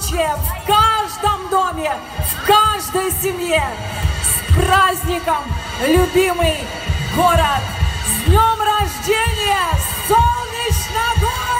благополучия в каждом доме, в каждой семье. С праздником, любимый город! С днем рождения, Солнечногорск!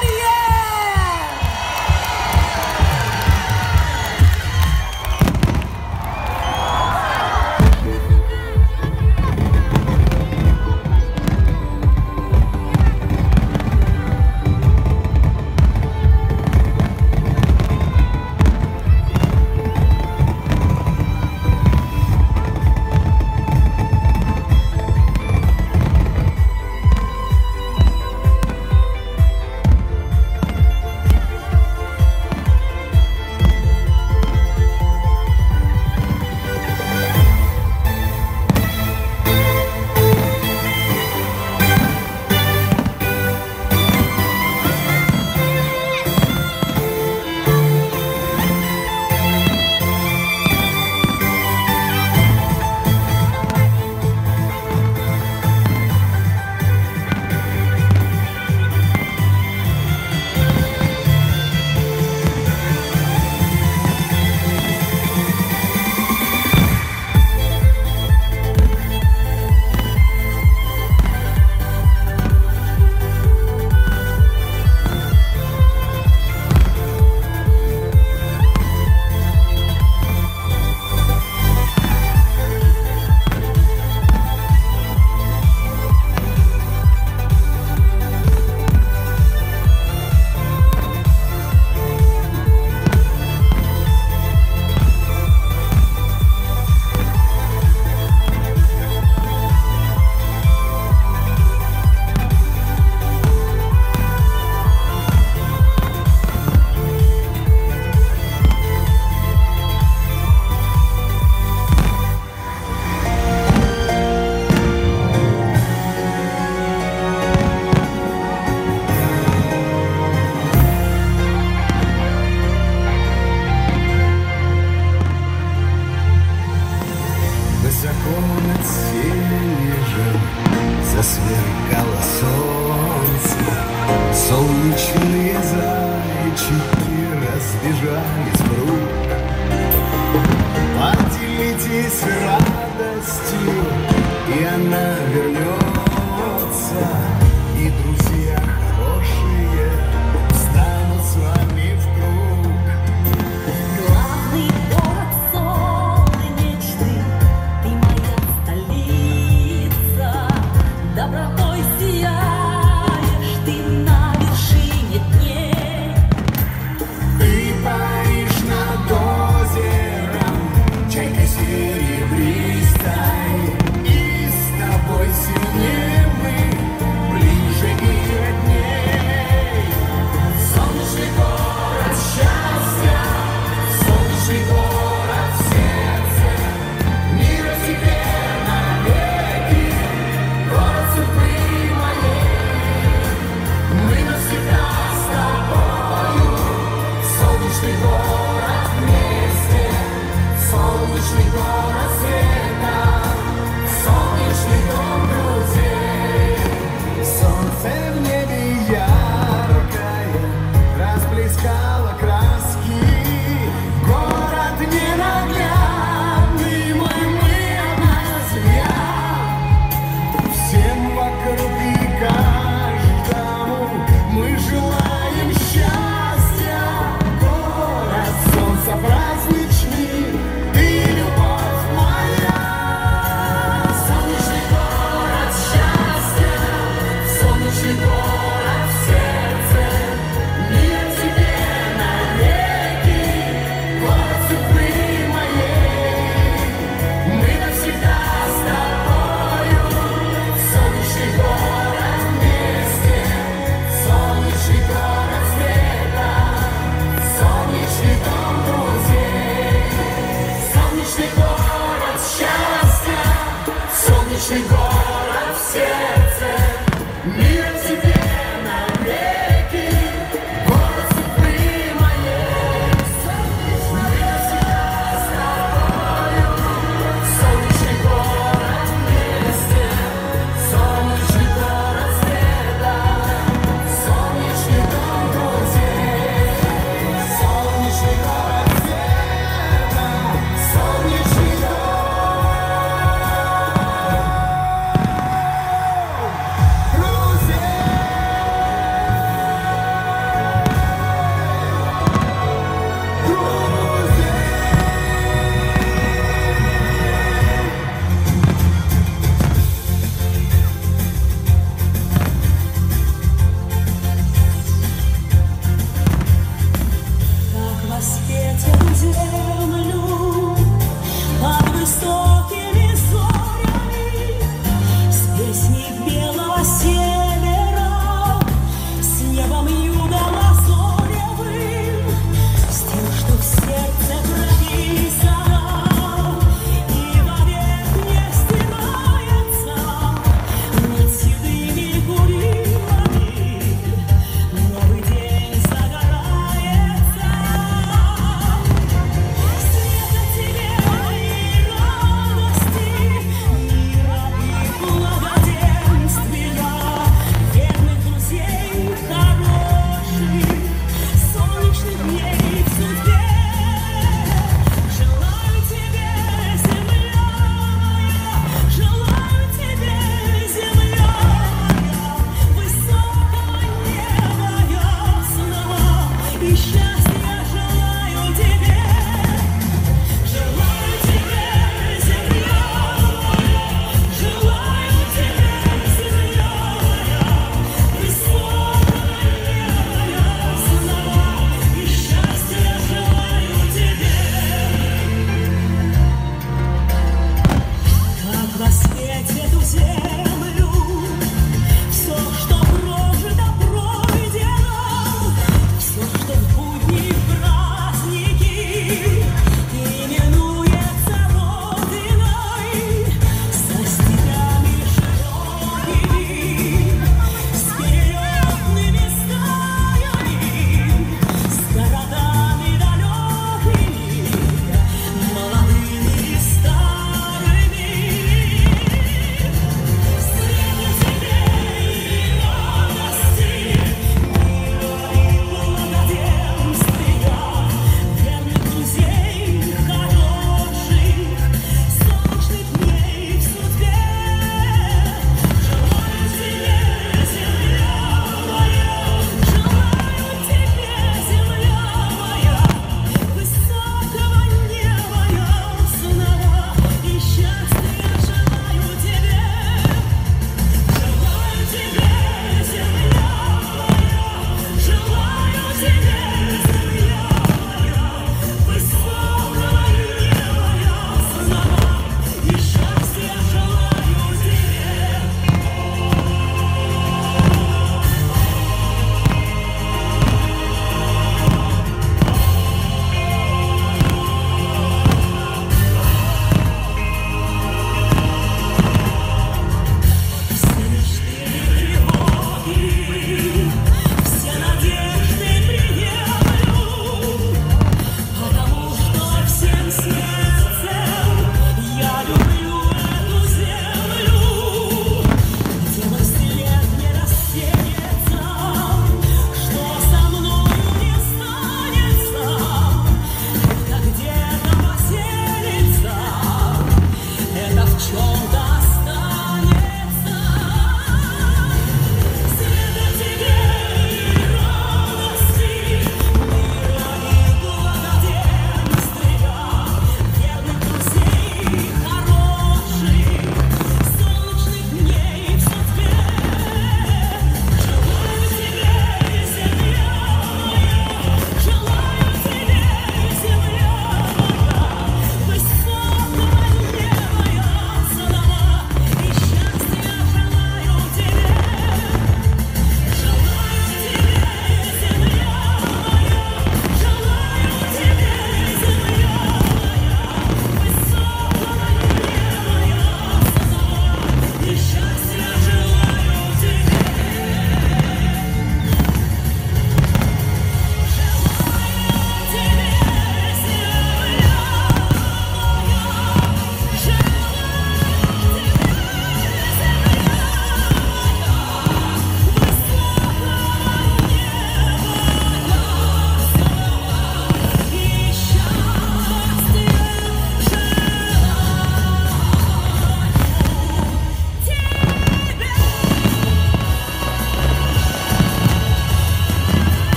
он от снежем Засверкало солнце. Солнечные зайчики разбежались вдруг. Поделитесь радостью, и она вернется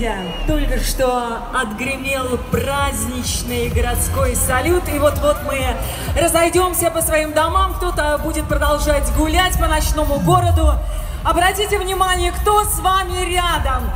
друзья, только что отгремел праздничный городской салют, и вот-вот мы разойдемся по своим домам, кто-то будет продолжать гулять по ночному городу. Обратите внимание, кто с вами рядом.